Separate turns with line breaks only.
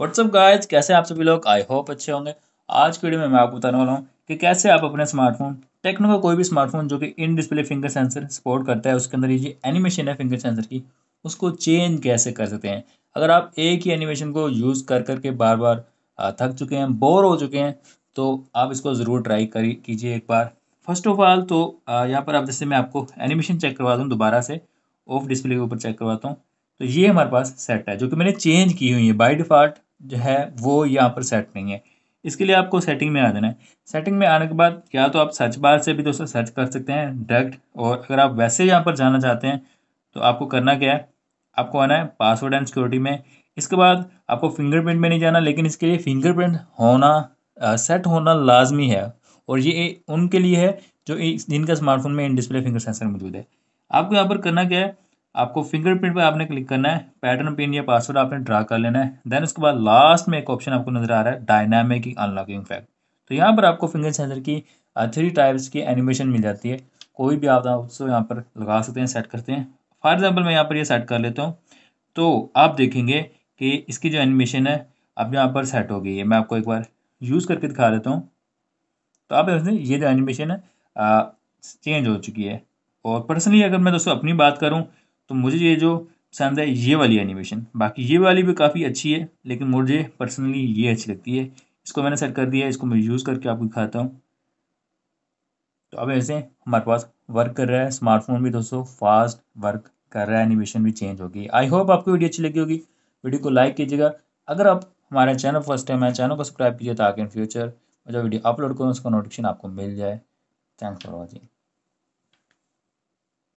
WhatsApp guys कैसे आप सभी लोग? आई होप अच्छे होंगे। आज की वीडियो में मैं आपको बताने वाला हूँ कि कैसे आप अपने स्मार्टफ़ोन टेक्नो का कोई भी स्मार्टफ़ोन जो कि in display finger sensor support करता है, उसके अंदर ये एनिमेशन है फिंगर सेंसर की, उसको चेंज कैसे कर सकते हैं? अगर आप एक ही एनिमेशन को यूज़ कर करके बार बार थक चुके हैं बोर हो चुके हैं तो आप इसको ज़रूर ट्राई करी, कीजिए एक बार। फ़र्स्ट ऑफ़ ऑल तो यहाँ पर आप, जैसे मैं आपको एनिमेशन चेक करवा दूँ दोबारा से ऑफ़ डिस्प्ले के ऊपर चेक करवाता हूँ तो ये हमारे पास सेट है, जो कि मैंने चेंज की हुई है बाई डिफ़ॉल्ट जो है वो यहाँ पर सेट नहीं है। इसके लिए आपको सेटिंग में आ जाना है। सेटिंग में आने के बाद या तो आप सर्च बार से भी दोस्तों सर्च कर सकते हैं डायरेक्ट और अगर आप वैसे यहाँ पर जाना चाहते हैं तो आपको करना क्या है? आपको आना है पासवर्ड एंड सिक्योरिटी में। इसके बाद आपको फिंगरप्रिंट में नहीं जाना लेकिन इसके लिए फिंगरप्रिंट होना आ, सेट होना लाजमी है। और ये उनके लिए है जो जिनका स्मार्टफ़ोन में इन डिस्प्ले फिंगर सेंसर मौजूद है। आपको यहाँ पर करना क्या है? आपको फिंगरप्रिंट पर आपने क्लिक करना है पैटर्न पिन या पासवर्ड आपने ड्रा कर लेना है देन उसके बाद लास्ट में एक ऑप्शन आपको नज़र आ रहा है डायनामिक अनलॉकिंग इफ़ेक्ट तो यहाँ पर आपको फिंगर सेंसर की थ्री टाइप्स की एनिमेशन मिल जाती है। कोई भी आप उसको यहाँ पर लगा सकते हैं सेट करते हैं। फॉर एग्ज़ाम्पल मैं यहाँ पर ये सेट कर लेता हूँ। तो आप देखेंगे कि इसकी जो एनिमेशन है, अब यहाँ पर सेट हो गई है। मैं आपको एक बार यूज़ करके दिखा देता हूँ। तो आप ये जो एनिमेशन है चेंज हो चुकी है। और पर्सनली अगर मैं दोस्तों अपनी बात करूँ तो मुझे ये जो पसंद है, ये वाली एनिमेशन बाकी ये वाली भी काफ़ी अच्छी है, लेकिन मुझे पर्सनली ये अच्छी लगती है। इसको मैंने सेट कर दिया है, इसको मैं यूज़ करके आपको दिखाता हूँ। तो अब ऐसे हमारे पास वर्क कर रहा है स्मार्टफ़ोन भी दोस्तों फास्ट वर्क कर रहा है एनिमेशन भी चेंज होगी आई होप आपको वीडियो अच्छी लगी होगी। वीडियो को लाइक कीजिएगा। अगर आप हमारे चैनल फ़र्स्ट टाइम है चैनल को सब्सक्राइब कीजिए ताकि इन फ्यूचर जो वीडियो अपलोड करूँ, उसका नोटिफिकेशन आपको मिल जाए। Thanks for watching